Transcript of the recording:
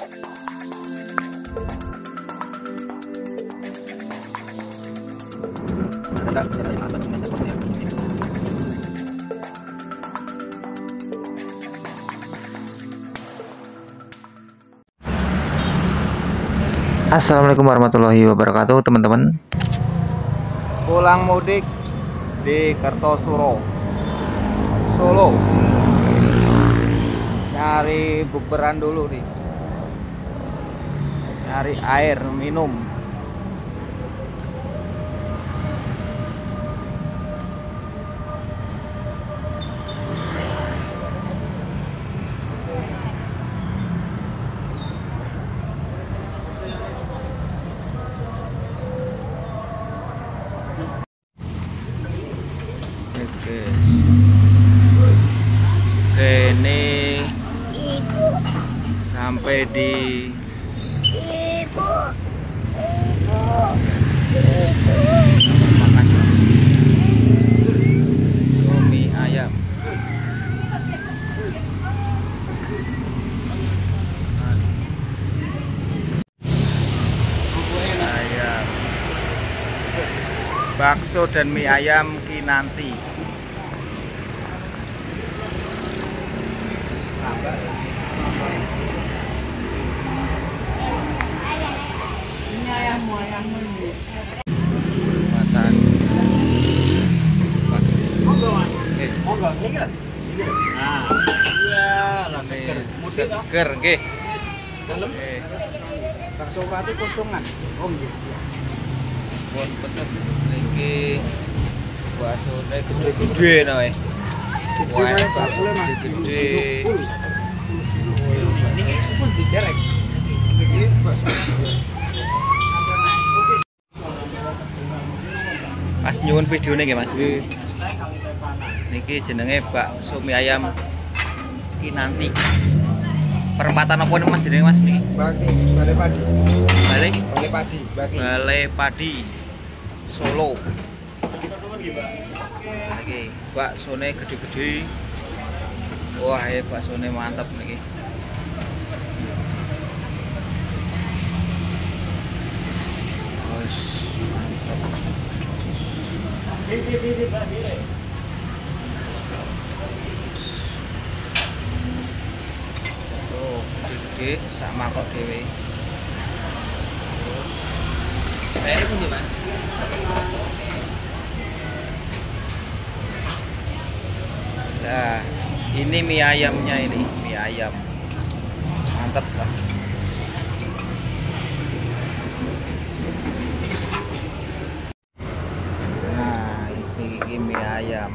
Assalamualaikum warahmatullahi wabarakatuh teman-teman. Pulang mudik di Kertosuro Solo. Nyari bukberan dulu nih nyari air minum. Oke. Sampai di Makan Mie ayam ayam bakso dan mie ayam Kinanti. Eh, ini seger nggih. Oke. bakso berarti kosongan oh iya siap Pun pesen niki baksone gede-gede nae. Wah, bakso gede. ini pun diderek ini bakso nyuwun videone nggih, Mas. Niki jenenge bakso mie ayam Kinanti. Perempatan apa nih Mas jenenge Mas niki? bagi balai padi Balik balai padi bagi Balai Padi Solo. Niki baksone gede-gede. Wah, ya baksone mantap niki. Wes, mantap. Oh, gede sama kok dewe. Terus pun Mas. Nah, ini mie ayamnya ini, mie ayam. Mantap lah. gimi ayam.